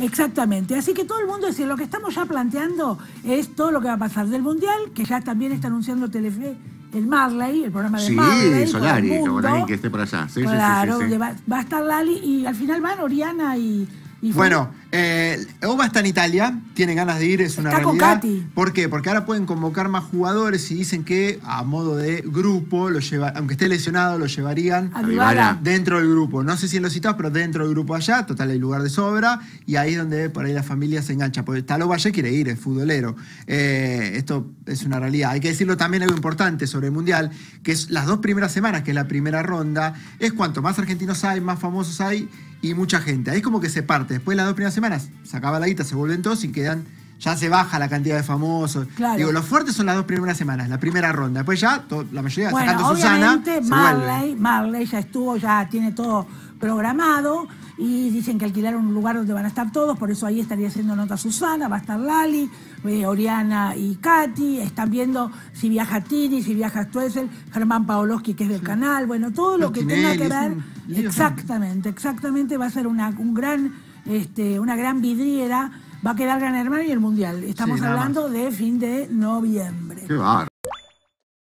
Exactamente. Así que todo el mundo, es decir, lo que estamos ya planteando es todo lo que va a pasar del Mundial, que ya también está anunciando Telefe el Marley, el programa de Sí, Marley. Solari, el mundo. que esté por allá. Sí, claro, sí, va a estar Lali y al final van Oriana y... y Bueno, eh, Oba está en Italia, tiene ganas de ir, es una Está con realidad. Katy. ¿Por qué? Porque ahora pueden convocar más jugadores y dicen que a modo de grupo, lo lleva, aunque esté lesionado, lo llevarían a dentro del grupo. No sé si en los citados, pero dentro del grupo allá, total hay lugar de sobra, y ahí es donde por ahí la familia se engancha. Porque Talo Valle quiere ir, es futbolero. Eh, esto es una realidad. Hay que decirlo también algo importante sobre el Mundial, que es las dos primeras semanas, que es la primera ronda, es cuanto más argentinos hay, más famosos hay y mucha gente. Ahí es como que se parte. Después de las dos primeras semanas, se acaba la guita, se vuelven todos y quedan. Ya se baja la cantidad de famosos. Claro. Digo, los fuertes son las dos primeras semanas, la primera ronda. Después ya, la mayoría, Bueno, sacando Susana, Marley. Marley ya estuvo, ya tiene todo programado y dicen que alquilaron un lugar donde van a estar todos, por eso ahí estaría haciendo nota Susana, va a estar Lali, eh, Oriana y Katy, están viendo si viaja Tini, si viaja Stuessel, Germán Paoloski que es del canal, bueno, todo lo que tenga que ver, un exactamente, exactamente, va a ser una, un gran, este, una gran vidriera, va a quedar Gran Hermano y el Mundial. Estamos Sí, hablando de fin de noviembre. Qué bárbaro.